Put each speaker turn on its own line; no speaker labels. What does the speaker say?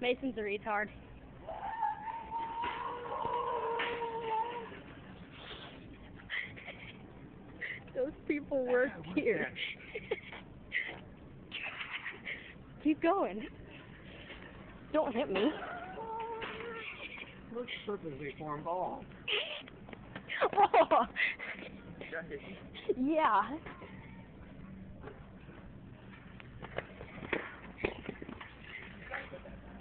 Mason's a retard. Those people work here. Keep going. Don't hit me.
Looks perfectly formed ball.
Oh. Yeah.